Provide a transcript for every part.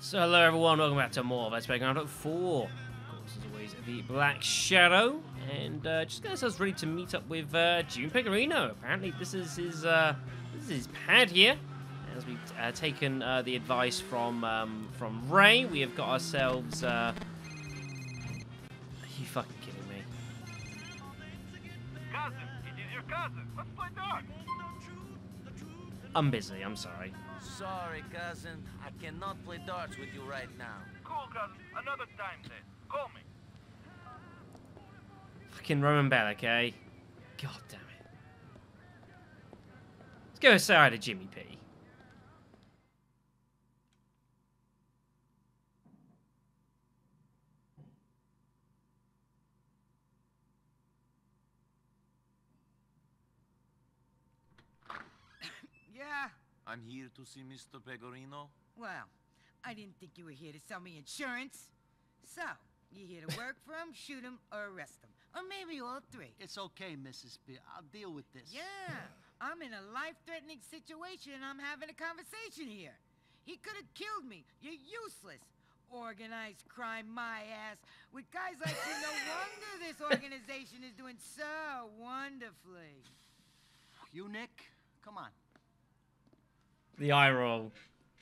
So hello everyone, welcome back to more of Let's Play Groundhog 4. Of course, as always, the Black Shadow. And uh, just getting ourselves ready to meet up with uh, June Pegorino. Apparently this is his uh, this is his pad here. As we've uh, taken uh, the advice from um, from Ray, we have got ourselves... Uh... Are you fucking kidding me? Cousin, it is your cousin. Let's play darts. I'm busy, I'm sorry. Sorry, cousin. I cannot play darts with you right now. Cool, cousin. Another time then. Call me. Fucking Roman Bell, okay? God damn it. Let's go say hi to Jimmy P. Yeah, I'm here to see Mr. Pegorino. well, I didn't think you were here to sell me insurance. So, you here to work for him, shoot him, or arrest him? Or maybe all three. It's okay, Mrs. B. I'll deal with this. Yeah, I'm in a life-threatening situation and I'm having a conversation here. He could have killed me. You're useless. Organized crime, my ass. With guys like you, no wonder this organization is doing so wonderfully. You, Nick? Come on. The eye roll.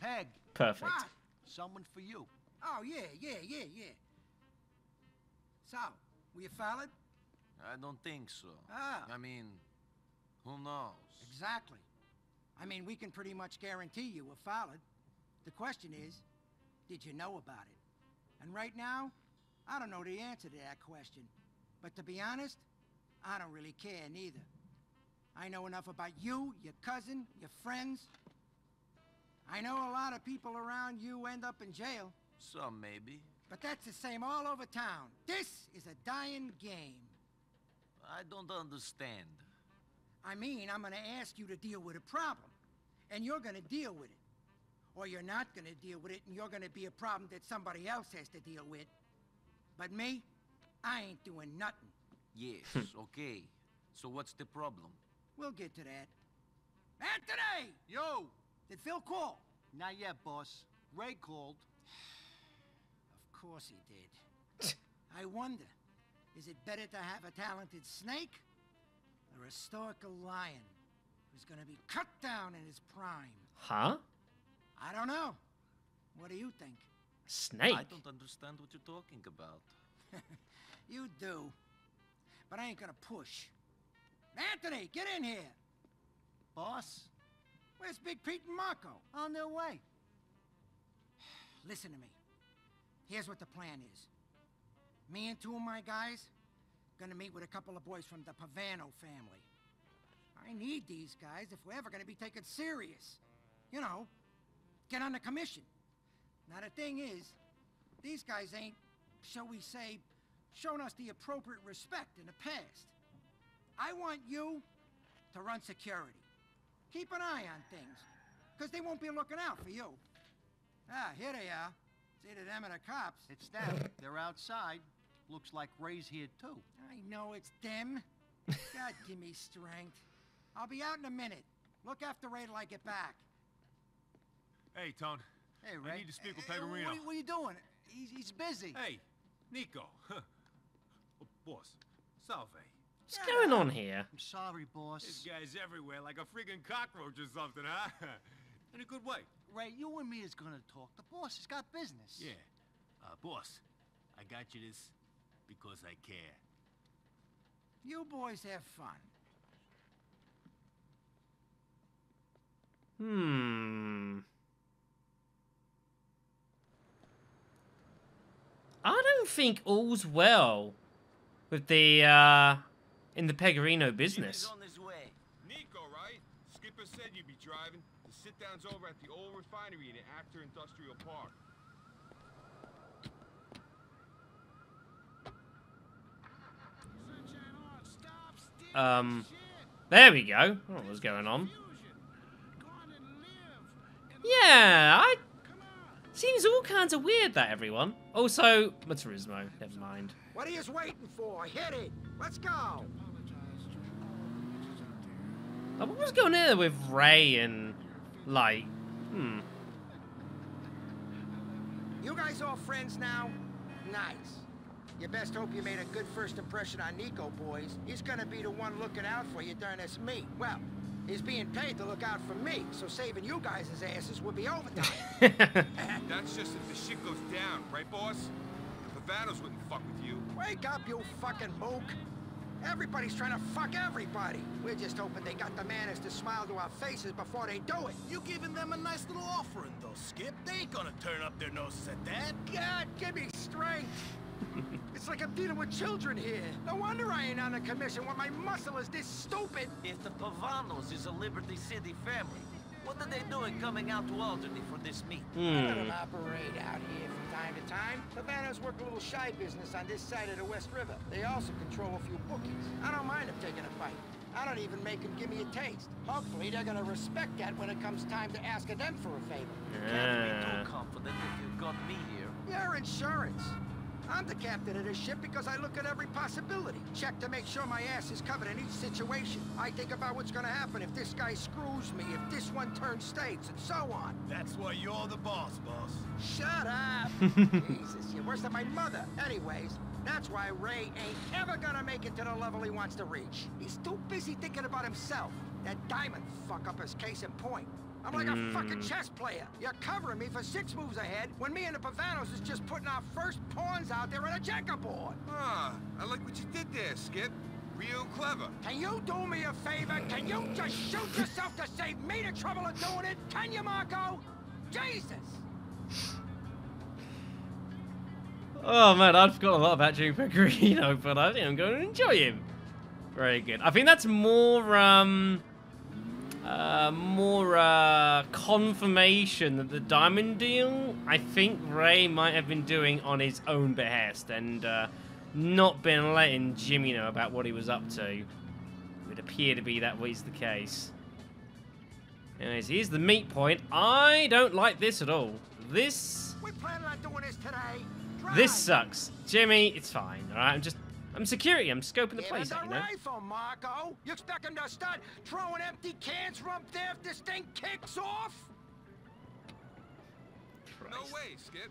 Peg. Perfect. What? Someone for you. Oh, yeah, yeah, yeah, yeah. So, were you followed? I don't think so. Ah. I mean, who knows? Exactly. I mean, we can pretty much guarantee you were followed. The question is, did you know about it? And right now, I don't know the answer to that question. But to be honest, I don't really care neither. I know enough about you, your cousin, your friends. I know a lot of people around you end up in jail. Some maybe. But that's the same all over town. This is a dying game. I don't understand. I mean, I'm gonna ask you to deal with a problem. And you're gonna deal with it. Or you're not gonna deal with it and you're gonna be a problem that somebody else has to deal with. But me, I ain't doing nothing. Yes, hmm. okay. So what's the problem? We'll get to that. Anthony! Yo! Did Phil call? Not yet, boss. Ray called. Of course he did. I wonder, is it better to have a talented snake or a stoical lion who's gonna be cut down in his prime? Huh? I don't know. What do you think? Snake? I don't understand what you're talking about. You do. But I ain't gonna push. Anthony, get in here! Boss? Where's Big Pete and Marco? On their way. Listen to me. Here's what the plan is. Me and two of my guys gonna meet with a couple of boys from the Pavano family. I need these guys if we're ever gonna be taken serious. You know, get on the commission. Now the thing is, these guys ain't, shall we say, shown us the appropriate respect in the past. I want you to run security. Keep an eye on things, because they won't be looking out for you. Ah, here they are. It's either them or the cops. It's them. They're outside. Looks like Ray's here, too. I know it's them. God, give me strength. I'll be out in a minute. Look after Ray till I get back. Hey, Tone. Hey, Ray. I Ray. need to speak with Hey, Pegorino. What, are- what are you doing? He's, he's busy. Hey, Niko. Huh. Oh, boss, salve. What's going on here? I'm sorry, boss. This guy's everywhere like a freaking cockroach or something, huh? In a good way. Ray, you and me is gonna talk. The boss has got business. Yeah. Uh, boss, I got you this because I care. You boys have fun. Hmm. I don't think all's well with the, uh, in the Pegorino business. On his way. Niko, right? Skipper said you'd be driving. The sit-down's over at the old refinery in Acter Industrial Park. Um, there we go. I don't know what was going on. Yeah, I... Seems all kinds of weird, that, everyone. Also, Maturismo. Never mind. What are you waiting for? Hit it! Let's go! Like, what was going on with Ray and, like, hmm. You guys all friends now? Nice. You best hope you made a good first impression on Niko, boys. He's gonna be the one looking out for you during this meet. Well, he's being paid to look out for me, so saving you guys' asses would be overtime. That's just if the shit goes down, right, boss? The Pavanos wouldn't fuck with you. Wake up, you fucking mook! Everybody's trying to fuck everybody. We're just hoping they got the manners to smile to our faces before they do it. You giving them a nice little offering, though, Skip. They ain't gonna turn up their noses at that. God, give me strength! it's like I'm dealing with children here. No wonder I ain't on a commission when my muscle is this stupid. If the Pavanos is a Liberty City family, what are they doing coming out to Alderney for this meet? Let Hmm. them operate out here from time to time. The Pavanos work a little shy business on this side of the West River. They also control a few bookies. I don't mind them taking a bite. I don't even make them give me a taste. Hopefully, they're gonna respect that when it comes time to ask them for a favor. Can't be too confident if you've got me here. Your insurance. I'm the captain of this ship because I look at every possibility. Check to make sure my ass is covered in each situation. I think about what's gonna happen if this guy screws me, if this one turns states, and so on. That's why you're the boss, boss. Shut up! Jesus, you're worse than my mother. Anyways, that's why Ray ain't ever gonna make it to the level he wants to reach. He's too busy thinking about himself. That diamond fuck-up is case in point. I'm like a fucking chess player. You're covering me for six moves ahead when me and the Pavanos is just putting our first pawns out there on a checkerboard. Ah, I like what you did there, Skip. Real clever. Can you do me a favor? Can you just shoot yourself to save me the trouble of doing it? Can you, Marco? Jesus! Oh man, I've forgotten a lot about June Pegorino, but I think I'm going to enjoy him. Very good. I think that's more, um, uh, more uh, confirmation that the diamond deal, I think Ray might have been doing on his own behest and uh, not been letting Jimmy know about what he was up to. It would appear to be that was the case. Anyways, here's the meat point. I don't like this at all. This We planning on doing this this sucks. Jimmy, it's fine, alright? I'm just I'm security, I'm scoping the Give place us a you know? rifle, Marco. You expecting to start throwing empty cans from there if this thing kicks off? No way, Skip.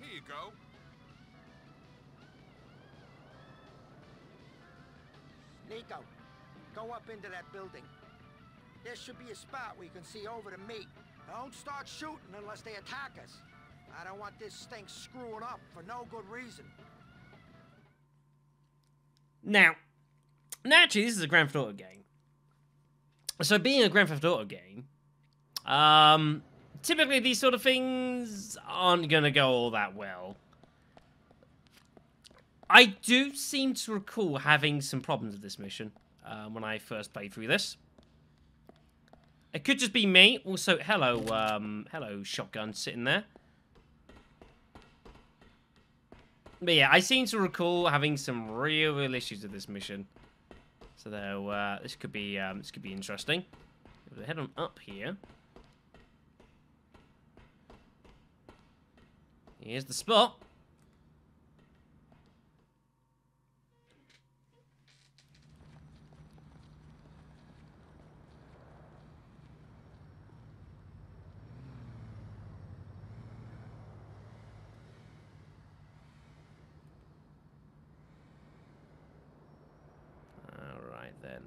Here you go. Niko, go up into that building. There should be a spot where you can see over to me. Don't start shooting unless they attack us. I don't want this thing screwing up for no good reason. Now, naturally, this is a Grand Theft Auto game. So, being a Grand Theft Auto game, um, typically these sort of things aren't going to go all that well. I do seem to recall having some problems with this mission uh, when I first played through this. It could just be me. Also, hello, um, hello, shotgun sitting there. But yeah, I seem to recall having some real, real issues with this mission. So though, uh, this could be um, this could be interesting. We head on up here. Here's the spot. Alright then.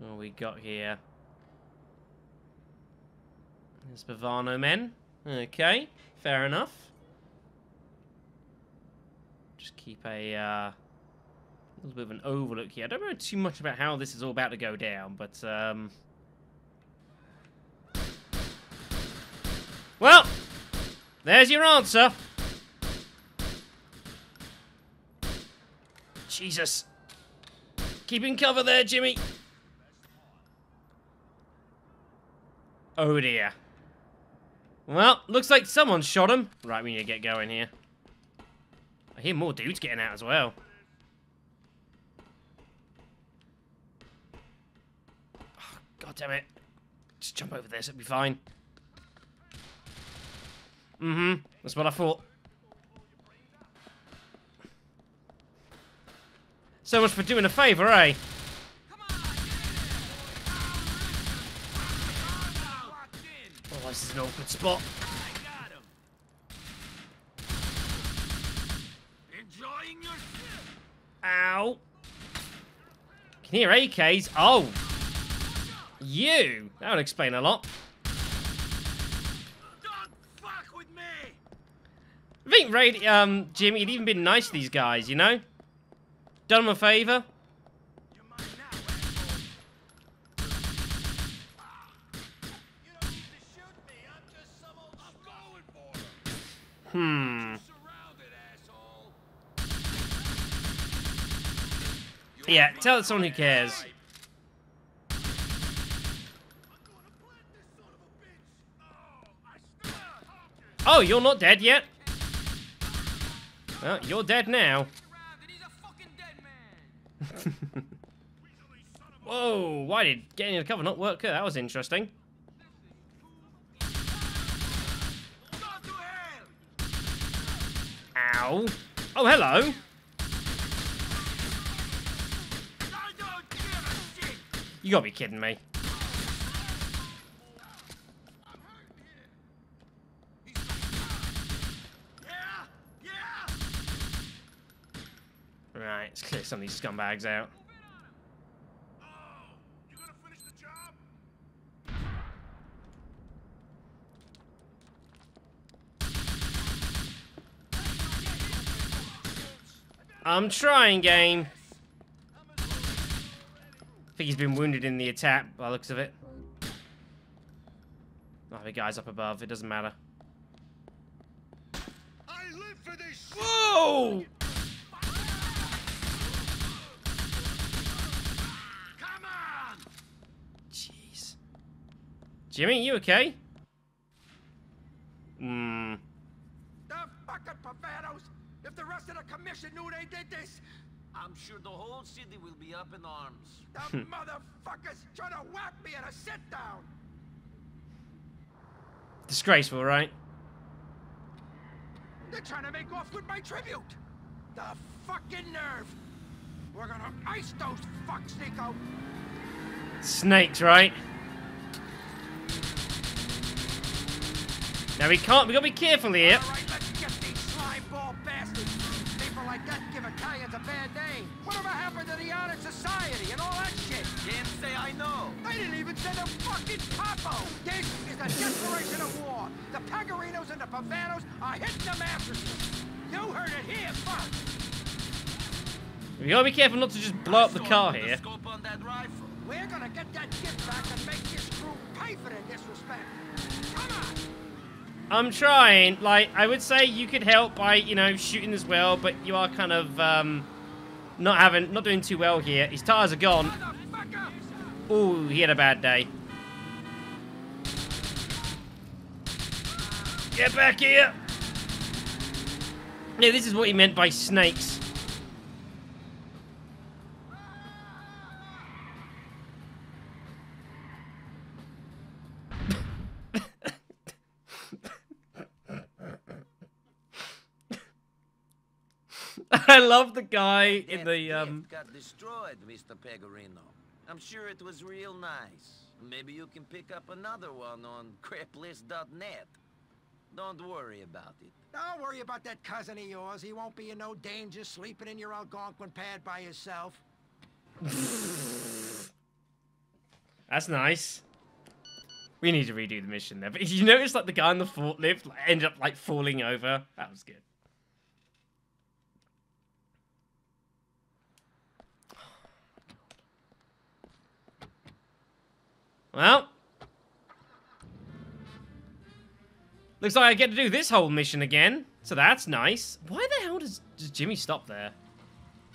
What we got here? There's Pavano men. Okay, fair enough. Just keep a uh, little bit of an overlook here. I don't know too much about how this is all about to go down, but um. Well, there's your answer. Jesus. Keeping cover there, Jimmy. Oh dear. Well, looks like someone shot him. Right, we need to get going here. I hear more dudes getting out as well. Oh, God damn it. Just jump over this, it'll be fine. Mm-hmm. That's what I thought. So much for doing a favour, eh? This is an awkward spot. Enjoying your Ow. Can hear AKs. Oh. You. That would explain a lot. I think Raid, um, Jimmy, had even been nice to these guys, you know? Done them a favour. Hmm. Yeah, tell someone who cares. Oh, you're not dead yet? Well, you're dead now. Whoa, why did getting in the cover not work? That was interesting. Ow. Oh, hello. You gotta be kidding me. Right, let's clear some of these scumbags out. You gonna finish the job? I'm trying, game. I think he's been wounded in the attack by the looks of it. Oh, the guy's up above. It doesn't matter. I live for this Whoa! Come on! Jeez. Jimmy, you okay? Hmm. The fucking Pavanos! If the rest of the commission knew they did this, I'm sure the whole city will be up in arms. the hmm. motherfuckers trying to whack me at a sit-down! Disgraceful, right? They're trying to make off with my tribute! The fucking nerve! We're gonna ice those fucks, Niko! Snakes, right? Now we can't. We gotta be careful here. Slime ball bastards! People like that give Italians a bad name! Whatever happened to the honor society and all that shit? Can't say I know. They didn't even send a fucking capo! This is the declaration of war! The Pegorinos and the Pavanos are hitting the mattresses! You heard it here first! We gotta be careful not to just blow up the car here. scope on that rifle. We're gonna get that gift back and make this crew pay for their disrespect! Come on! I'm trying. Like, I would say you could help by, you know, shooting as well, but you are kind of, um, not having, not doing too well here. His tires are gone. Oh, he had a bad day. Get back here! Yeah, this is what he meant by snakes. I love the guy in the gift um. got destroyed, Mr. Pegorino. I'm sure it was real nice. Maybe you can pick up another one on craplist.net. Don't worry about it. Don't worry about that cousin of yours. He won't be in no danger sleeping in your Algonquin pad by himself. That's nice. We need to redo the mission there. But you notice like the guy on the forklift like, ended up like falling over. That was good. Well. Looks like I get to do this whole mission again. So that's nice. Why the hell does, does Jimmy stop there?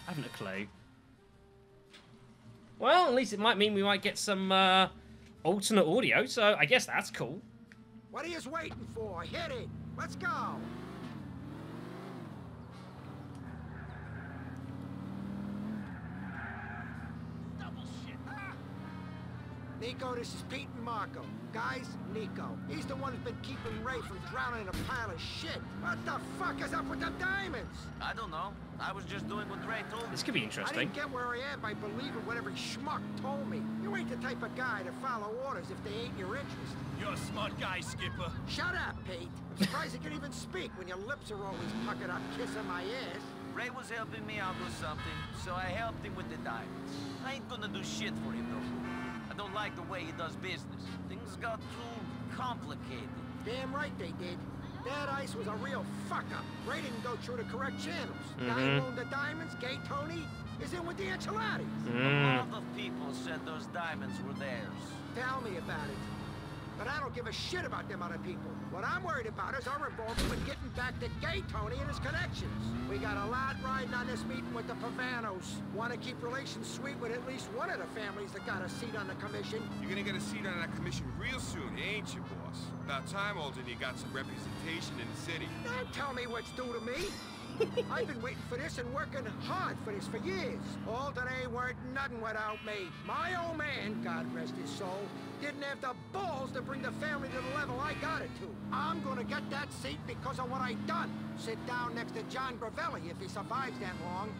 I haven't a clue. Well, at least it might mean we might get some uh, alternate audio, so I guess that's cool. What are you waiting for? Hit it! Let's go! Niko, this is Pete and Marco. Guys, Niko. He's the one who's been keeping Ray from drowning in a pile of shit. What the fuck is up with the diamonds? I don't know. I was just doing what Ray told me. This could be interesting. I interesting. didn't get where I am by believing what every schmuck told me. You You ain't the type of guy to follow orders if they ain't your interest. You're a smart guy, Skipper. Shut up, Pete. I'm surprised you can even speak when your lips are always puckered up kissing my ass. Ray was helping me out with something, so I helped him with the diamonds. I ain't gonna do shit for him, though. I don't like the way he does business. Things got too complicated. Damn right they did. That ice was a real fuck-up. Ray didn't go through the correct channels. Guy Mhm. who owned the diamonds, Gay Tony, is in with the Ancelottis. A Mm. lot of people said those diamonds were theirs. Tell me about it. But I don't give a shit about them other people. What I'm worried about is our involvement with getting back to Gay Tony and his connections. We got a lot riding on this meeting with the Pavanos. Want to keep relations sweet with at least one of the families that got a seat on the commission. You're gonna get a seat on that commission real soon, ain't you, boss? About time, Alden, you got some representation in the city. Don't tell me what's due to me. I've been waiting for this and working hard for this for years. All today weren't nothing without me. My old man, God rest his soul, didn't have the balls to bring the family to the level I got it to. I'm gonna get that seat because of what I done. Sit down next to Jon Gravelli if he survives that long,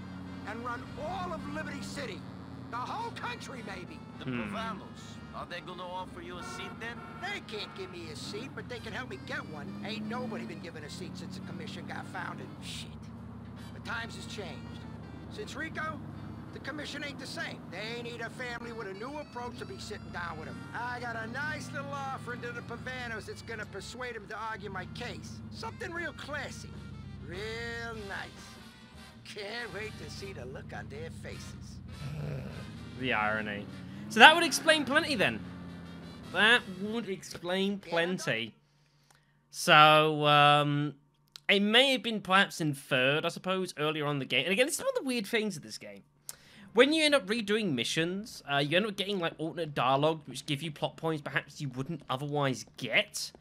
and run all of Liberty City. The whole country, maybe. The Hmm. Pavanos, are they gonna offer you a seat then? They can't give me a seat, but they can help me get one. Ain't nobody been given a seat since the commission got founded. Shit. The times has changed. Since RICO, the commission ain't the same. They need a family with a new approach to be sitting down with them. I got a nice little offering to the Pavanos that's gonna persuade them to argue my case. Something real classy. Real nice. Can't wait to see the look on their faces. The irony. So that would explain plenty then. That would explain plenty. So, um, it may have been perhaps inferred, I suppose, earlier on the game. And again, this is one of the weird things of this game. When you end up redoing missions, uh, you end up getting like alternate dialogue, which give you plot points perhaps you wouldn't otherwise get.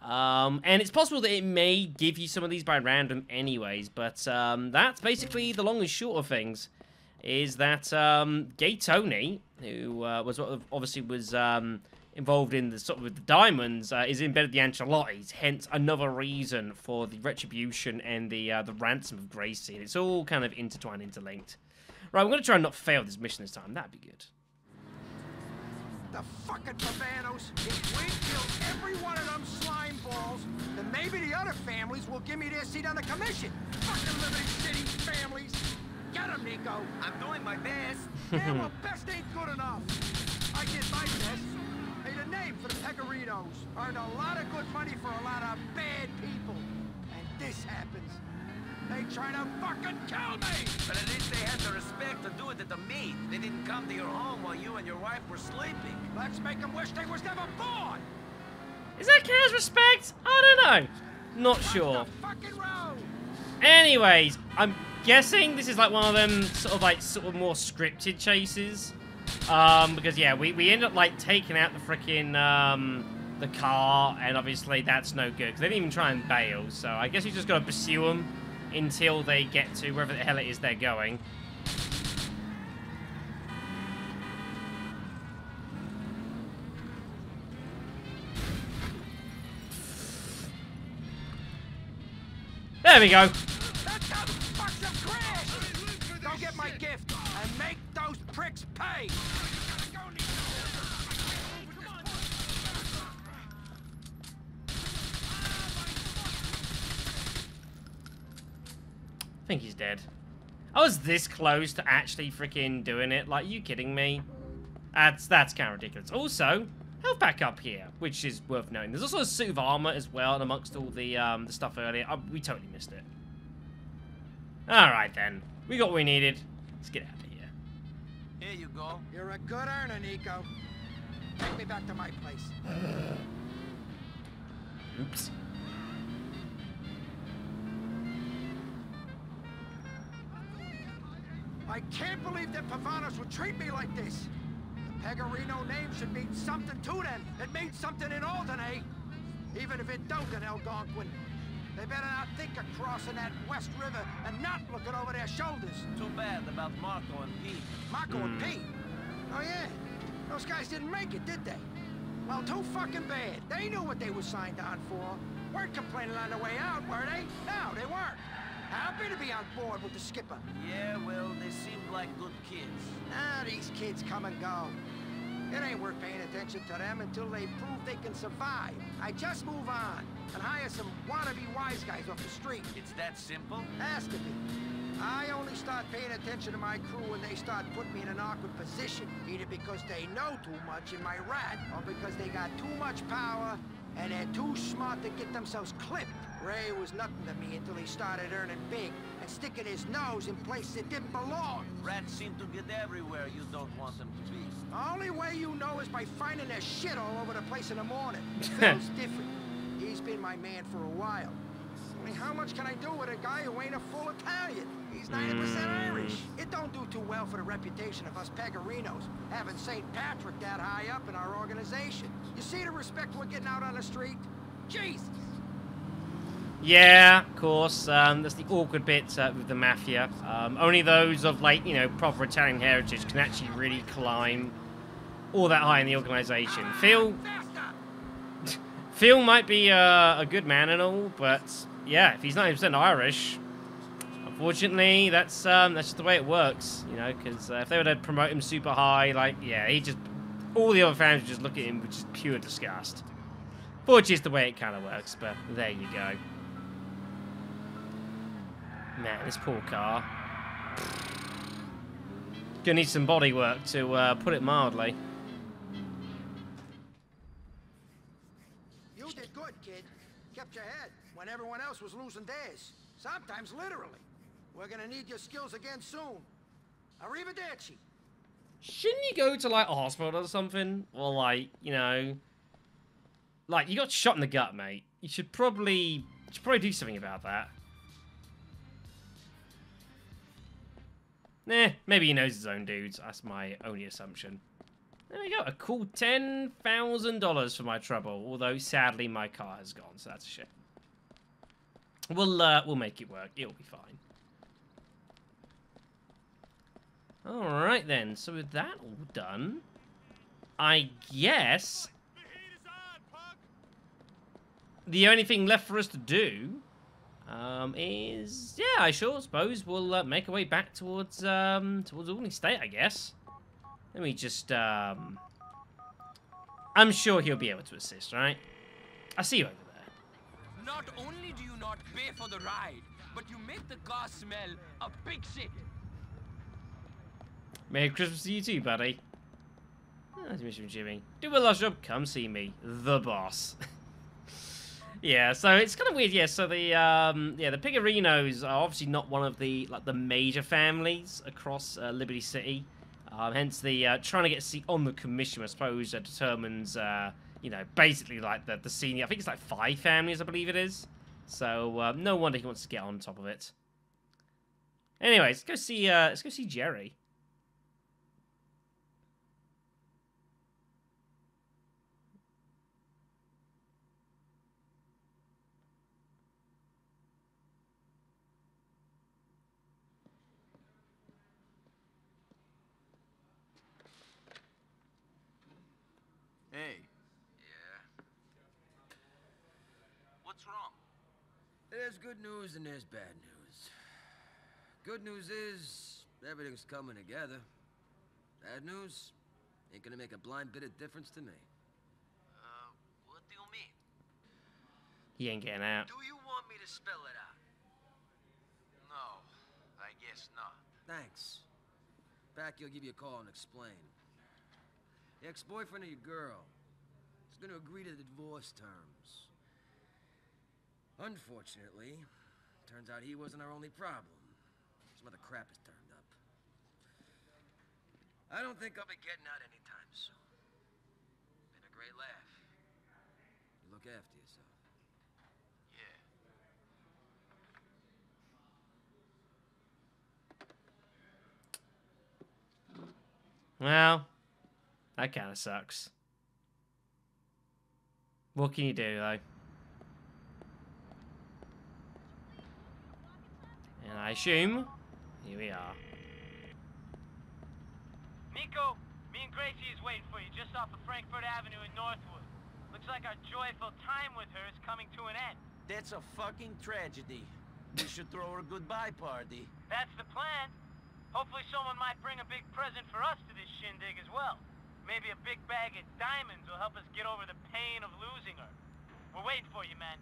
Um, and it's possible that it may give you some of these by random anyways, but um, that's basically the long and short of things. Is that um, Gay Tony, who uh, was obviously was um, involved in the sort of with the diamonds, uh, is embedded the Ancelottis. Hence, another reason for the retribution and the uh, the ransom of Gracie. It's all kind of intertwined, interlinked. Right, I'm going to try and not fail this mission this time. That'd be good. The fucking Pavanos. If we kill every one of them slime balls, then maybe the other families will give me their seat on the commission. Fucking Liberty City families. Get 'em, Niko. I'm doing my best. yeah, well, best ain't good enough. I did my best. Made name for the Pegorinos. Earned a lot of good money for a lot of bad people. And this happens. They try to fucking kill me! But at least they had the respect to do it at the meet. They didn't come to your home while you and your wife were sleeping. Let's make them wish they was never born! Is that Kara's respect? I don't know. Not sure. Fucking road! Anyways, I'm guessing this is like one of them sort of like sort of more scripted chases. Um, because yeah, we, we end up like taking out the freaking um the car, and obviously that's no good because they didn't even try and bail. So I guess we just gotta pursue them until they get to wherever the hell it is they're going. There we go. Pay! I think he's dead. I was this close to actually freaking doing it. Like, you kidding me? That's that's kind of ridiculous. Also, health back up here, which is worth knowing. There's also a suit of armor as well, and amongst all the um, the stuff earlier. Uh, we totally missed it. All right then, we got what we needed. Let's get out of here. Here you go. You're a good earner, Niko. Take me back to my place. Oops. I can't believe that Pavanos would treat me like this. The Pegorino name should mean something to them. It means something in Alderney. Even if it don't in Algonquin. They better not think of crossing that West River and not looking over their shoulders. Too bad about Marco and Pete. Marco and Hmm. Pete. Oh, yeah. Those guys didn't make it, did they? Well, too fucking bad. They knew what they were signed on for. Weren't complaining on the way out, were they? No, they weren't. Happy to be on board with the skipper. Yeah, well, they seemed like good kids. Ah, these kids come and go. It ain't worth paying attention to them until they prove they can survive. I just move on and hire some wannabe wise guys off the street. It's that simple? Has to be. I only start paying attention to my crew when they start putting me in an awkward position. Either because they know too much in my rat, or because they got too much power and they're too smart to get themselves clipped. Ray was nothing to me until he started earning big and sticking his nose in places it didn't belong. Rats seem to get everywhere you don't want them to be. The only way you know is by finding their shit all over the place in the morning. Phil's different. He's been my man for a while. I mean, how much can I do with a guy who ain't a full Italian? He's 90% Irish. It don't do too well for the reputation of us Pegorinos, having St. Patrick that high up in our organization. You see the respect we're getting out on the street? Jesus! Yeah, of course. Um, that's the awkward bit uh, with the mafia. Um, only those of like you know proper Italian heritage can actually really climb all that high in the organization. Phil, Phil might be uh, a good man and all, but yeah, if he's 90% Irish, unfortunately, that's um, that's just the way it works. You know, because uh, if they were to promote him super high, like yeah, he just all the other fans would just look at him with just pure disgust. Fortunately, it's the way it kind of works, but there you go. Man, this poor car. Gonna need some body work to uh, put it mildly. You did good, kid. Kept your head when everyone else was losing theirs. Sometimes literally. We're gonna need your skills again soon. Arrivederci. Shouldn't you go to like a hospital or something? Or like, you know, like you got shot in the gut, mate. You should probably, you should probably do something about that. Nah, maybe he knows his own dudes. That's my only assumption. There we go. A cool ten thousand dollars for my trouble. Although sadly my car has gone, so that's a shame. We'll uh, we'll make it work. It'll be fine. All right then. So with that all done, I guess the only thing left for us to do um, is yeah, I sure suppose we'll uh, make our way back towards um, towards Alderney State, I guess. Let me just um, I'm sure he'll be able to assist, right? I'll see you over there. Not only do you not pay for the ride, but you make the car smell a big shit. Merry Christmas to you too, buddy. Nice to meet you, Jimmy. Do a last job. Come see me, the boss. yeah, so it's kind of weird. Yeah, so the um, yeah the Pegorinos are obviously not one of the like the major families across uh, Liberty City. Um, hence the uh, trying to get a seat on the commission, I suppose, uh, determines uh, you know basically like the the senior. I think it's like five families, I believe it is. So uh, no wonder he wants to get on top of it. Anyways, let's go see uh, let's go see Gerry. Hey, Yeah. What's wrong? There's good news and there's bad news. Good news is everything's coming together. Bad news ain't gonna make a blind bit of difference to me. Uh, what do you mean? He ain't getting out. Do you want me to spell it out? No, I guess not. Thanks. Packie will give you a call and explain. The ex-boyfriend of your girl is gonna agree to the divorce terms. Unfortunately, turns out he wasn't our only problem. Some other crap has turned up. I don't think I'll be getting out anytime soon. Been a great laugh. You look after yourself. Yeah. Well, that kind of sucks. What can you do, though? And I assume, here we are. Niko, me and Gracie is waiting for you just off of Frankfort Avenue in Northwood. Looks like our joyful time with her is coming to an end. That's a fucking tragedy. We should throw her a goodbye party. That's the plan. Hopefully someone might bring a big present for us to this shindig as well. Maybe a big bag of diamonds will help us get over the pain of losing her. We're waiting for you, man.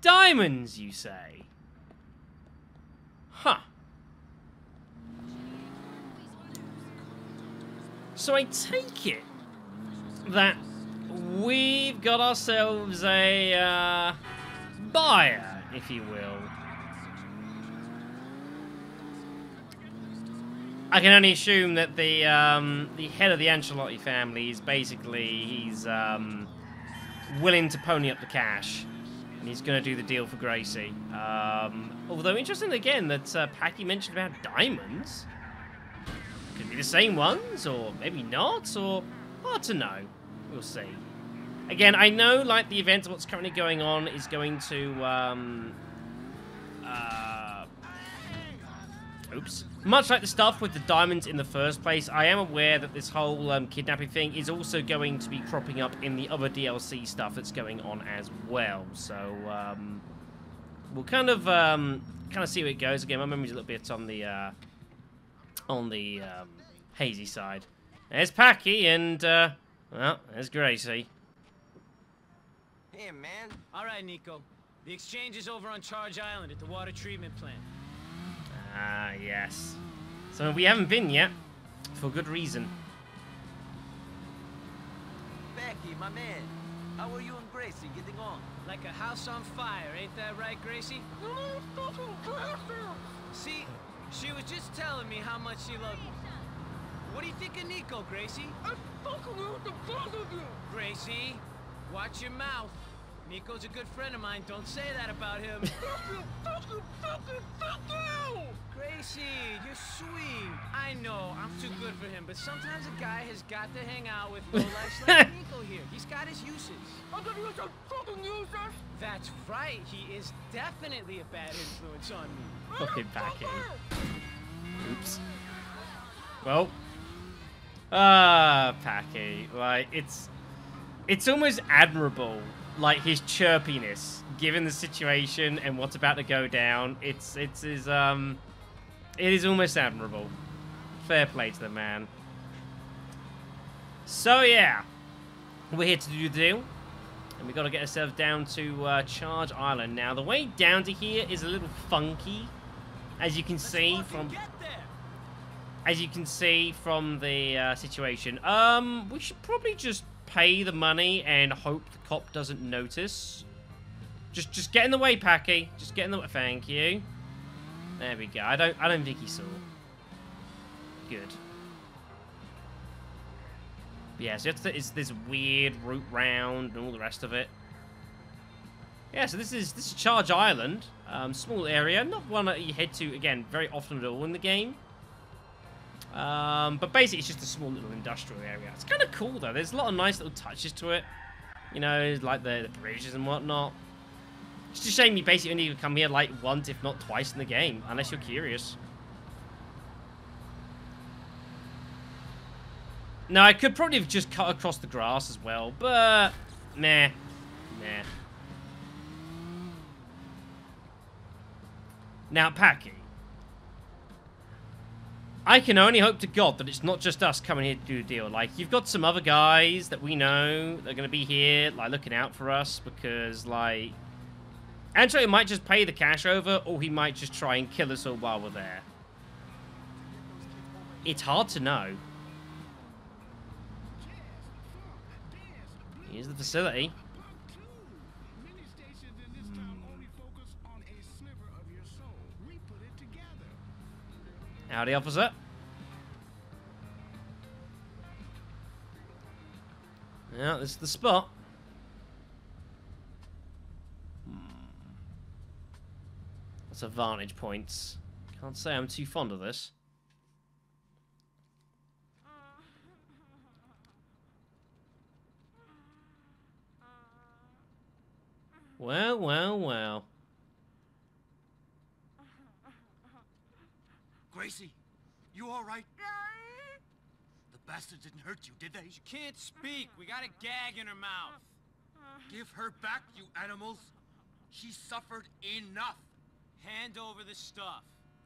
Diamonds, you say? Huh. So I take it that we've got ourselves a uh, buyer, if you will. I can only assume that the um, the head of the Ancelotti family is basically he's um, willing to pony up the cash, and he's going to do the deal for Gracie. Um, although interesting again that uh, mentioned about diamonds. Could be the same ones, or maybe not, or hard to know. We'll see. Again, I know like the event what's currently going on is going to um, uh, oops. Much like the stuff with the diamonds in the first place, I am aware that this whole um, kidnapping thing is also going to be cropping up in the other DLC stuff that's going on as well. So um, we'll kind of um, kind of see where it goes. Again, my memory's a little bit on the uh, on the um, hazy side. There's Packie and uh, well, there's Gracie. Hey, man. All right, Niko. The exchange is over on Charge Island at the water treatment plant. Ah, yes. So we haven't been yet, for good reason. Packie, my man. How are you and Gracie getting on? Like a house on fire, ain't that right, Gracie? See, she was just telling me how much she loved me. What do you think of Niko, Gracie? I'm fucking with the both of you! Gracie, watch your mouth. Niko's a good friend of mine. Don't say that about him. fuck you, fuck you, fuck you, fuck you! Gracie, you're sweet. I know, I'm too good for him, but sometimes a guy has got to hang out with lowlifes like Niko here. He's got his uses. I'm gonna use fucking uses? That's right. He is definitely a bad influence on me. Fucking Packie. Oops. Well. Ah, Packie. Like, it's... It's almost admirable, like, his chirpiness, given the situation and what's about to go down. It's, it's his, um... It is almost admirable. Fair play to the man. So, yeah. We're here to do the deal. And we've got to get ourselves down to uh, Charge Island. Now, the way down to here is a little funky. As you can see from... As you can see from the uh, situation. Um, we should probably just pay the money and hope the cop doesn't notice. Just just get in the way, Packie. Just get in the way. Thank you. There we go. I don't I don't think he saw. Good. But yeah, so it's, it's this weird route round and all the rest of it. Yeah, so this is this is Charge Island. Um, small area, not one that you head to again very often at all in the game. Um, but basically, it's just a small little industrial area. It's kind of cool though. There's a lot of nice little touches to it. You know, like the, the bridges and whatnot. It's just a shame you basically only come here like once, if not twice in the game, unless you're curious. Now, I could probably have just cut across the grass as well, but... Nah. Nah. Now, Packie. I can only hope to God that it's not just us coming here to do a deal. Like, you've got some other guys that we know that are going to be here, like, looking out for us because, like... Angelo might just pay the cash over, or he might just try and kill us all while we're there. It's hard to know. Here's the facility. Hmm. Howdy, officer. Yeah, this is the spot. Hmm. That's a vantage points. Can't say I'm too fond of this. Well, well, well. Gracie, you all right? The bastards didn't hurt you, did they? She can't speak. We got a gag in her mouth. Give her back, you animals. She suffered enough. Hand over the stuff.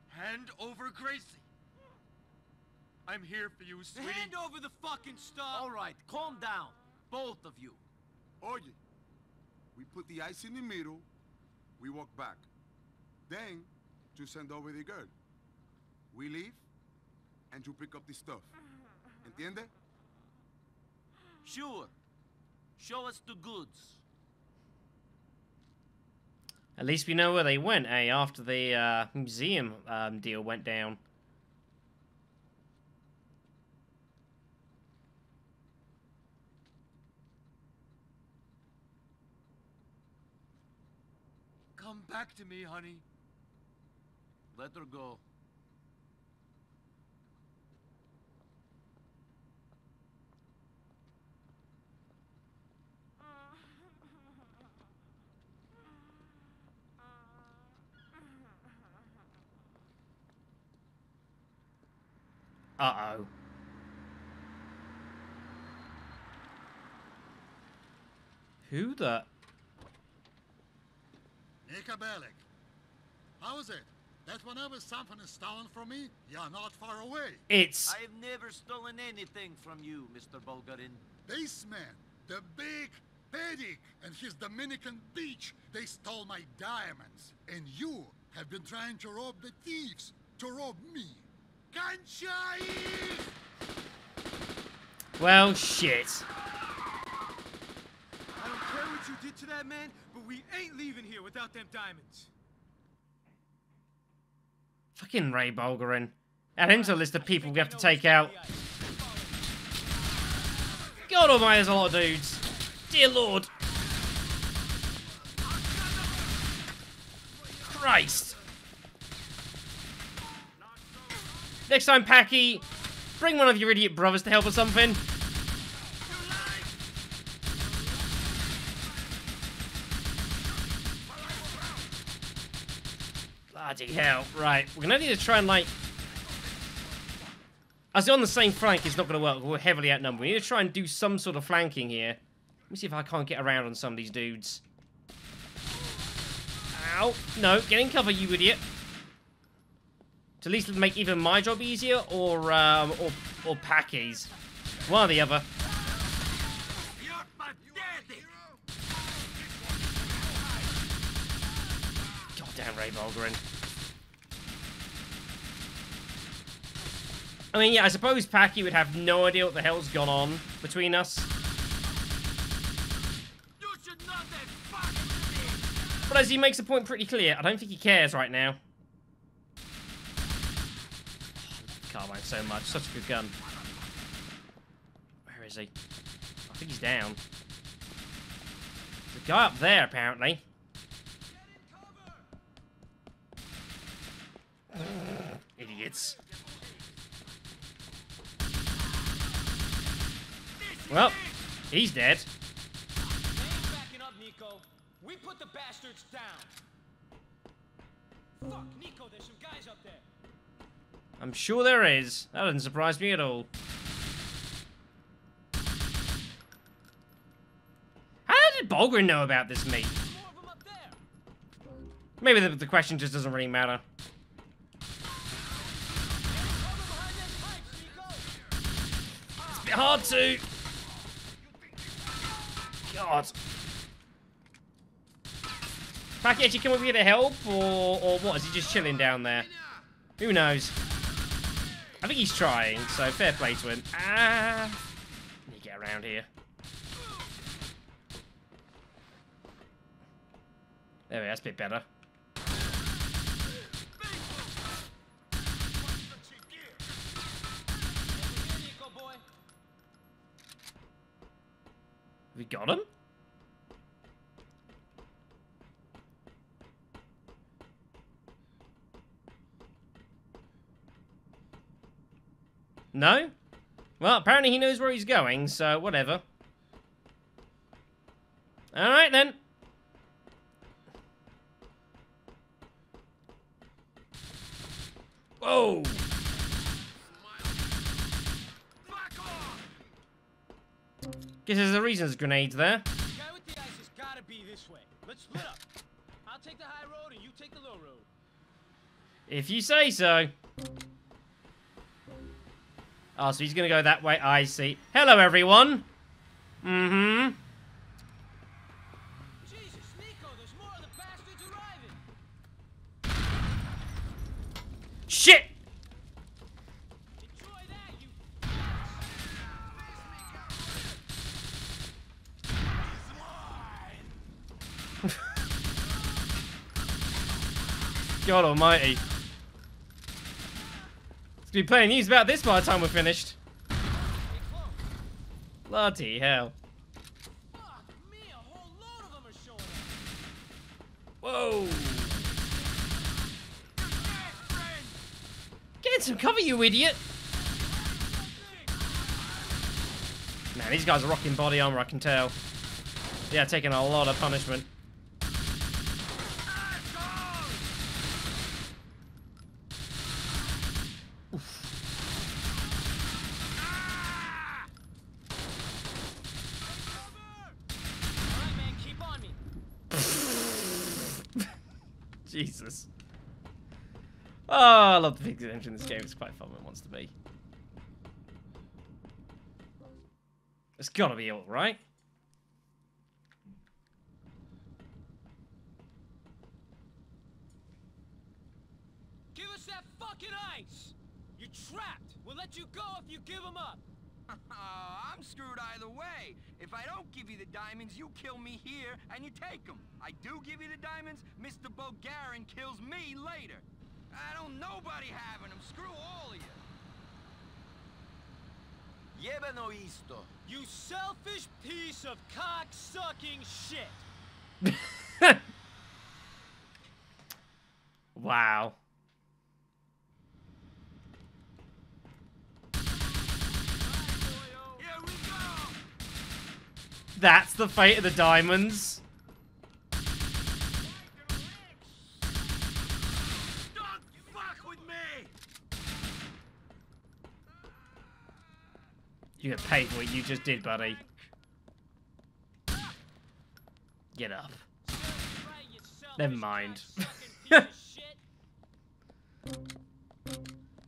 Hand over Gracie. I'm here for you, sweetie. Hand over the fucking stuff! All right, calm down. Both of you. Oye, we put the ice in the middle, we walk back. Then, you send over the girl. We leave, and you pick up the stuff. Entiende? Sure. Show us the goods. At least we know where they went, eh? After the uh, museum um, deal went down. Come back to me, honey. Let her go. Uh-oh. Who the... Niko Bellic. How is it? That whenever something is stolen from me, you're not far away. It's... I've never stolen anything from you, Mr. Bulgarin. This man, the big Pedic and his Dominican beach, they stole my diamonds. And you have been trying to rob the thieves, to rob me. Conchai! Well, shit. I don't care what you did to that man, but we ain't leaving here without them diamonds. Fucking Ray Bulgarin. Add him to the list of people we have to take out. God almighty, there's a lot of dudes. Dear Lord. Christ. Next time, Packie, bring one of your idiot brothers to help or something. Bloody hell. Right, we're gonna need to try and, like... As on the same flank, it's not gonna work. We're heavily outnumbered. We need to try and do some sort of flanking here. Let me see if I can't get around on some of these dudes. Ow. No, get in cover, you idiot. To at least it'll make even my job easier or, um, or, or Packie's. One or the other. Goddamn Ray Bulgarin. I mean, yeah, I suppose Packie would have no idea what the hell's gone on between us. But as he makes the point pretty clear, I don't think he cares right now. Carbine so much. Such a good gun. Where is he? I think he's down. There's a guy up there, apparently. Idiots. Well, he's dead. We put the bastards down. Fuck, Niko, there's some guys up there. I'm sure there is. That doesn't surprise me at all. How did Bulgarin know about this meet? Maybe the, the question just doesn't really matter. It's a bit hard to. God. Packie actually come over here to help, or, or what? Is he just chilling down there? Who knows? I think he's trying, so fair play to him. Ah, let me get around here. There we go, that's a bit better. We got him? No? Well, apparently he knows where he's going, so whatever. Alright then. Whoa! Guess there's a reason there's grenades there. Guy with the ice has gotta be this way. Let's split up. I'll take the high road and you take the low road. If you say so. Oh, so he's gonna go that way. I see. Hello, everyone. Mm-hmm. Jesus, Niko, there's more of the bastards arriving. Shit! Enjoy that, you God almighty. Be playing news about this by the time we're finished. Bloody hell. Whoa. Get some cover, you idiot. Man, these guys are rocking body armor, I can tell. Yeah, taking a lot of punishment. Alright, man, keep on me. Jesus. Oh, I love the physics engine in this game. It's quite fun when it wants to be. It's gotta be alright. Give us that fucking ice! You're trapped! We'll let you go if you give them up! Oh, I'm screwed either way. If I don't give you the diamonds, you kill me here and you take them. I do give you the diamonds, Mr. Bulgarin kills me later. I don't nobody having them. Screw all of you. Jebeno isto. You selfish piece of cock-sucking shit! Wow. That's the fate of the diamonds. Fuck with me! You get paid for what you just did, buddy. Get up. Never mind.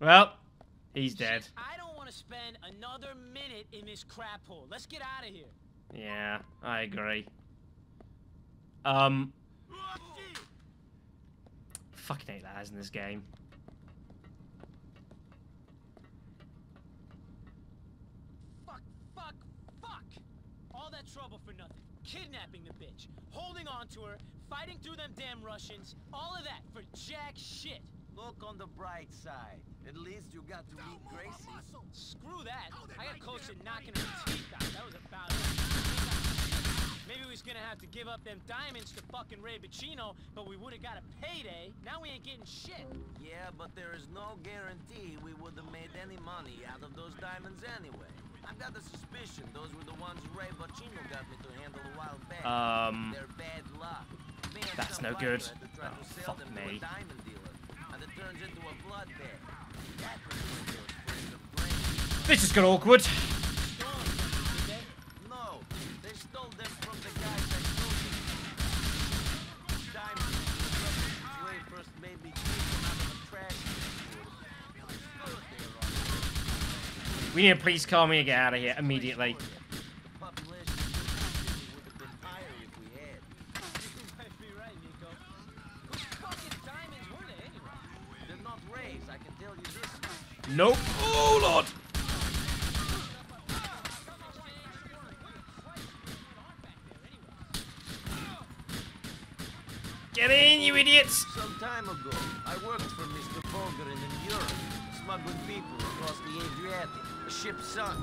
well, he's dead. I don't want to spend another minute in this crap hole. Let's get out of here. Yeah, I agree. Um. Fucking hate that in this game. Fuck, fuck, fuck! All that trouble for nothing. Kidnapping the bitch, holding on to her, fighting through them damn Russians, all of that for jack shit. Look on the bright side. At least you got to meet Gracie. Screw that. I got close to knocking her teeth out. That was about it. Maybe we was gonna have to give up them diamonds to fucking Ray Boccino, but we would've got a payday. Now we ain't getting shit. Yeah, but there is no guarantee we would have made any money out of those diamonds anyway. I've got a suspicion those were the ones Ray Boccino got me to handle a while back. Um, They're bad luck. That's no good. biker had to Oh, to sell fuck them to me. a diamond dealer, and it turns into a bloodbath. That was when those flames of This just got awkward. Were need anyway? They're not rays, I can tell you this much. Nope. Oh, Lord. Get in, you idiots! Some time ago, I worked for Mr. Bulgarin in Europe, smuggling people across the Adriatic. A ship sunk.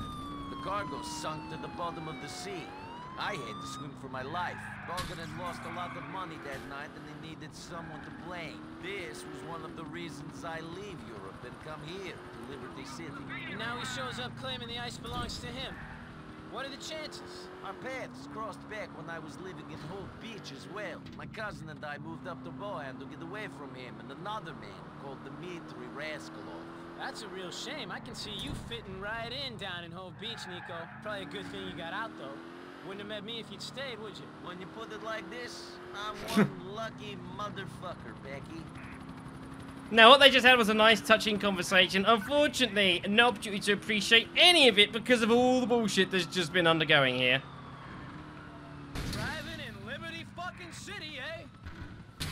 The cargo sunk to the bottom of the sea. I had to swim for my life. Bulgarin lost a lot of money that night and they needed someone to blame. This was one of the reasons I leave Europe and come here to Liberty City. And now he shows up claiming the ice belongs to him. What are the chances? Our paths crossed back when I was living in Hove Beach as well. My cousin and I moved up to Bohan to get away from him and another man called Dmitri Rascalov. That's a real shame. I can see you fitting right in down in Hove Beach, Niko. Probably a good thing you got out, though. Wouldn't have met me if you'd stayed, would you? When you put it like this, I'm one lucky motherfucker, Packie. Now, what they just had was a nice, touching conversation. Unfortunately, no opportunity to appreciate any of it because of all the bullshit that's just been undergoing here. Driving in Liberty fucking City, eh?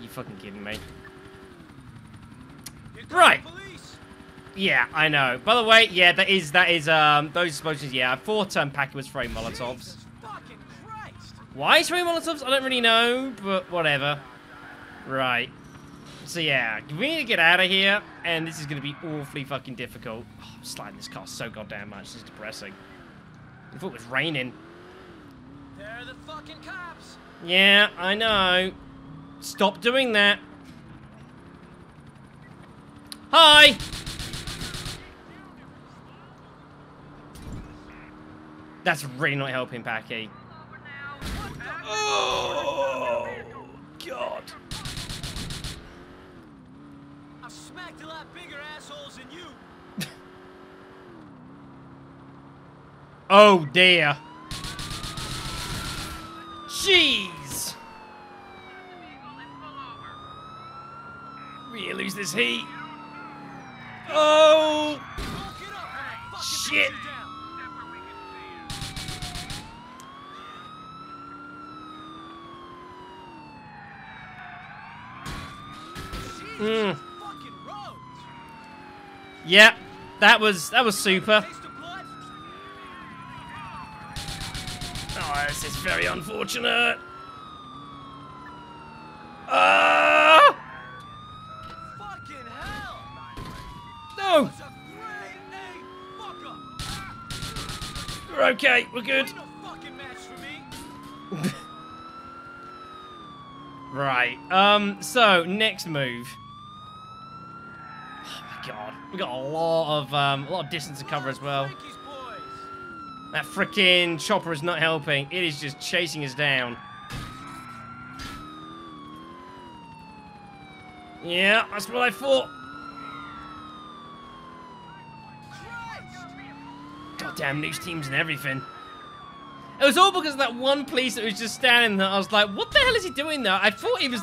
You fucking kidding me? Right. Yeah, I know. By the way, yeah, that is that is um those explosions. Yeah, thought um Packie was throwing molotovs. Why is throwing molotovs? I don't really know, but whatever. Right. So yeah, we need to get out of here, and this is going to be awfully fucking difficult. Oh, I'm sliding this car so goddamn much. This is depressing. I thought it was raining. They're the fucking cops. Yeah, I know. Stop doing that. Hi! That's really not helping, Packie. Oh, God. I've smacked a lot bigger assholes than you. Oh, dear. Jeez. We lose this heat. Oh. Shit. Mm. Yep, that was that was super. Oh, this is very unfortunate. Ah! No! We're okay, we're good. right, um, so, next move. Oh my god, we got a lot of, um, a lot of distance to cover as well. That freaking chopper is not helping. It is just chasing us down. Yeah, that's what I thought. News teams and everything. It was all because of that one police that was just standing there. I was like, what the hell is he doing there? I thought he was...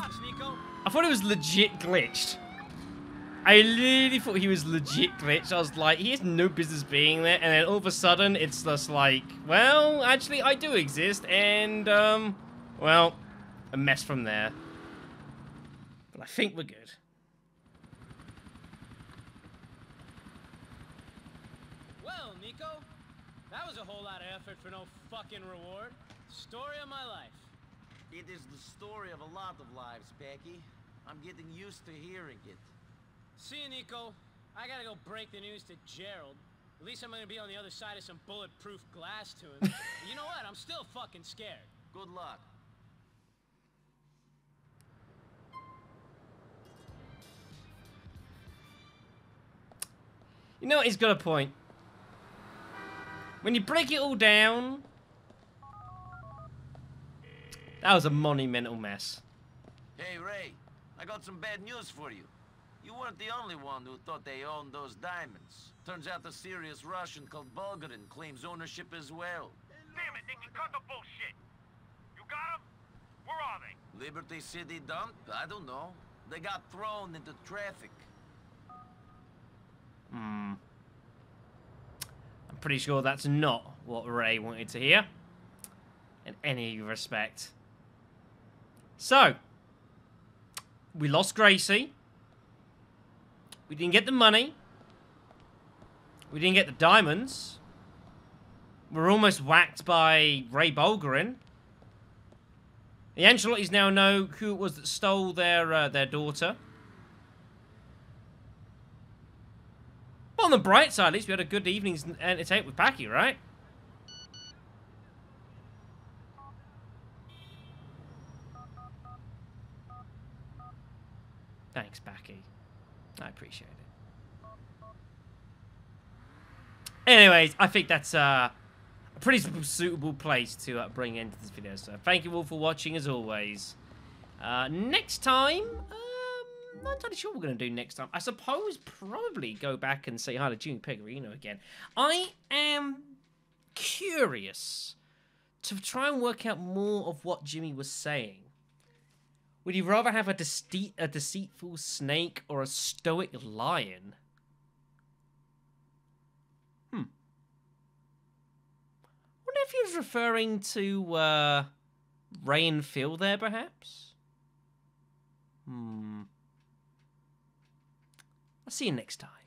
I thought he was legit glitched. I really thought he was legit glitched. I was like, he has no business being there. And then all of a sudden, it's just like, well, actually, I do exist. And, um, well, a mess from there. But I think we're good. Well, Niko, that was a whole lot of effort for no fucking reward. Story of my life. It is the story of a lot of lives, Packie. I'm getting used to hearing it. See you, Niko. I gotta go break the news to Gerald. At least I'm gonna be on the other side of some bulletproof glass to him. you know what? I'm still fucking scared. Good luck. You know, he's got a point. When you break it all down... That was a monumental mess. Hey, Ray. I got some bad news for you. You weren't the only one who thought they owned those diamonds. Turns out the serious Russian called Bulgarin claims ownership as well. Damn it, Nicky, cut the bullshit! You got them? Where are they? Liberty City dump? I don't know. They got thrown into traffic. Hmm. I'm pretty sure that's not what Ray wanted to hear. In any respect. So. We lost Gracie. We didn't get the money. We didn't get the diamonds. We're almost whacked by Ray Bulgarin. The Ancelottis now know who it was that stole their uh, their daughter. Well, on the bright side, at least we had a good evening's entertainment with Packie, right? Thanks, Packie. I appreciate it. Anyways, I think that's uh, a pretty suitable place to uh, bring into this video. So thank you all for watching, as always. Uh, next time, um, I'm not entirely sure what we're going to do next time. I suppose probably go back and say hi to Jimmy Pegorino again. I am curious to try and work out more of what Jimmy was saying. Would you rather have a, deceit, a deceitful snake or a stoic lion? Hmm. wonder if he was referring to uh, Ray and Phil there, perhaps? Hmm. I'll see you next time.